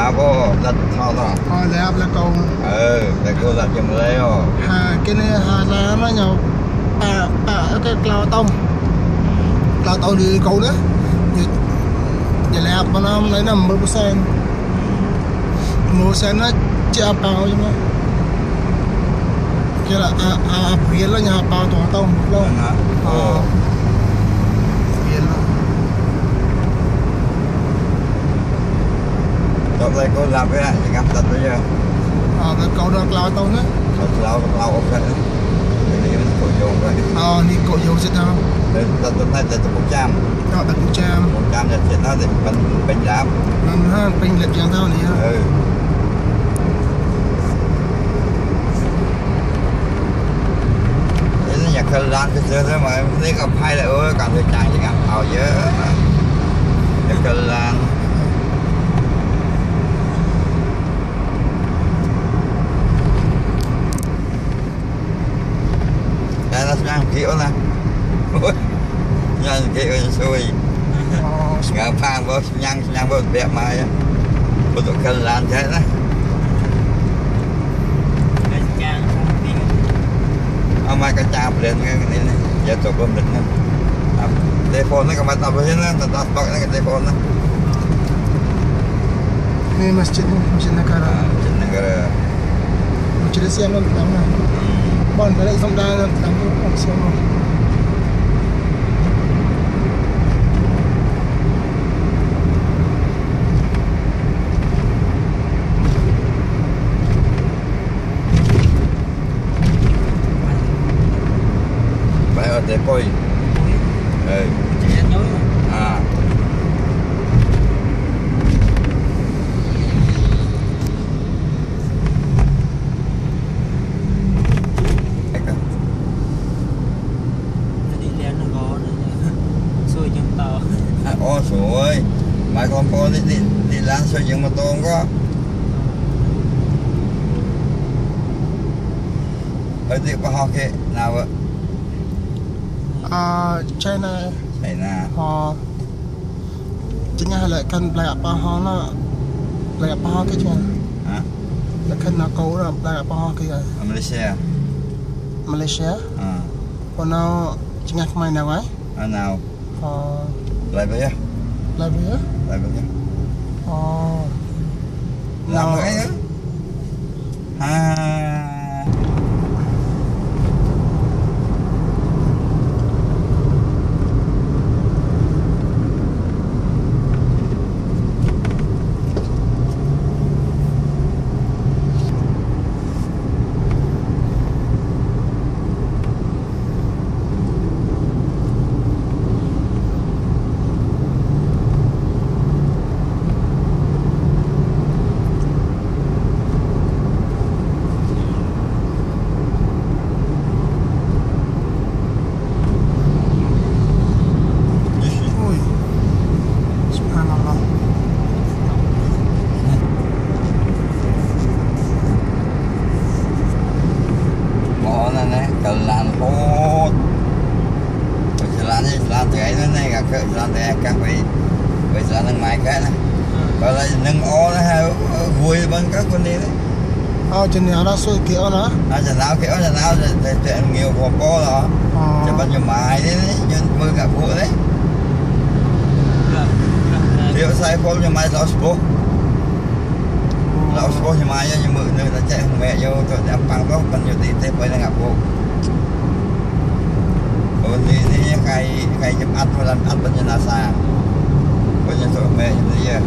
lá có lật thọ thọ ờ lấy áp là câu ừ để cô lật cho mới rồi hà cái này hà là nó nhau à à cái lao tông. Lao tông đi câu nữa vậy là bọn nó lấy nằm bơ bơ sen mua sen nó chả bao chứ mà. Cái là áp à nó là nhà bao toàn tông luôn ờ. đợt đây có làm cái này thì ngập tật bây giờ. Ờ cậu được lao tao nữa đợt lao đợt lao ok đấy. Đi đến cổ dầu rồi. Ờ đi cổ dầu sẽ tao. Đến đợt tuần này đợt bốn trăm đợt đợt bốn trăm bốn trăm là sẽ tao thì bên bên giáp ừ ha bên lệch giang tao này ha ừ nhà khơi lan cái thế mà lấy gặp hai lại ơi cảm thấy chạy thì gặp tàu dễ Đây là nhang kiểu nè Ôi, Nhang kiểu xui អូ Ngã phang vô nhang nhang vô đẹp mai á Cô tụi cần làm thế đó Ông mai cái cha lên cái này này Giờ tụi con định nè Telephone nó có mặt tập hết á Tập bọc nó cái telephone đó នេះ masjid នេះ masjid negara Chính là cái masjid siam នោះតាមណាបងតែ còn với lại dòng đa là tắm khoảng siêu rồi để coi. Ừ. À. rồi mai con có đi đi, đi lan xây dựng mà tôi không có hơi đi qua họ nào vậy à China China ờ, họ chính là lại cần lại ba họ nó lại ba họ cái chuyện hả? Là cần nó cố là lại ba họ cái Malaysia. Malaysia? À. Còn nào chính là không ai nào ấy. À nào. Họ lại vậy ឡាវី Lại tưới nó này gặp cái lan tưới các vị với sao thằng mai cái này. Và là nâng ô nó hay vui bằng các con đi đấy. Ao chân nào nó xuôi kiểu nữa nó à, chân nào kiểu chân nào thì chuyện nhiều của cô đó cho bên cho mài đấy nhân mưa gặp vui đấy. Liệu sai cô cho mày lão spo lão spo thì mày cho mượn người ta chạy mẹ vô rồi đạp bằng đó còn nhiều tí thế mới là ngập cô អត់ធ្វើឡើងអត់បញ្ញាសាបញ្ញាសុខមេជំនាញ